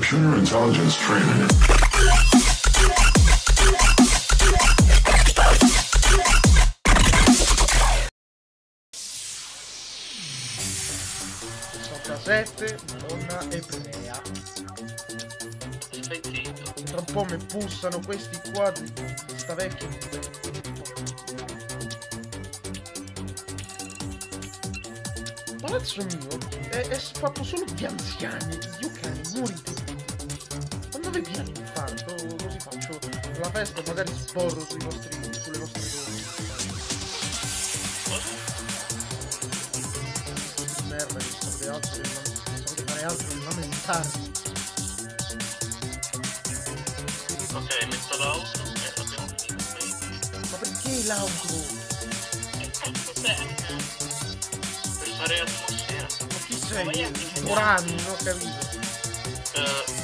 computer intelligence training. Sette, ebrea. Stai zitto. Tra un po' mi bussano questi qua di sta vecchia. Palazzo mio è, è fatto solo di anziani, io cani, morite. Quando vi viene l'infarto, così faccio la festa e magari sborro sui vostri, sulle vostre donne. Merda, che sapete altro non sapete fare altro che lamentarvi. Ok, metto l'auto e abbiamo finito. Ma perché l'auto? Che cazzo serve? Per fare atmosfera. Ma chi sei? Morani, non ho capito. Eh, uh!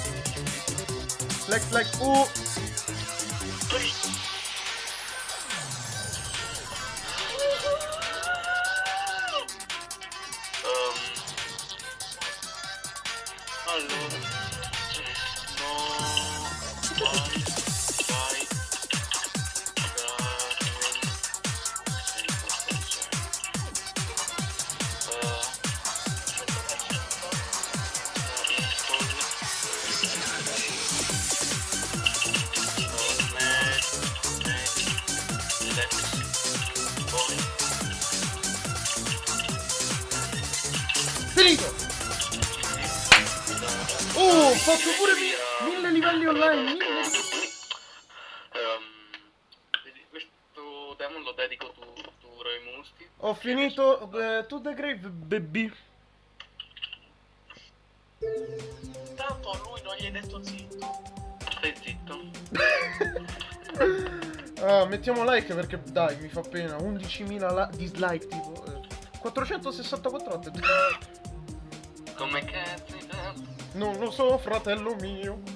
Slack, slack, oh. Euh, Finito! Oh, ho fatto pure mi- mille livelli online, mille vedi, questo demon lo dedico tu, tu ai Musti. Ho finito eh, To The Grave, baby. Tanto a lui non gli hai detto zitto. Stai zitto. Ah, mettiamo like perché dai, mi fa pena. 11.000 la- dislike tipo. eh, 464 atte. Come cazzo? Non lo so, fratello mio.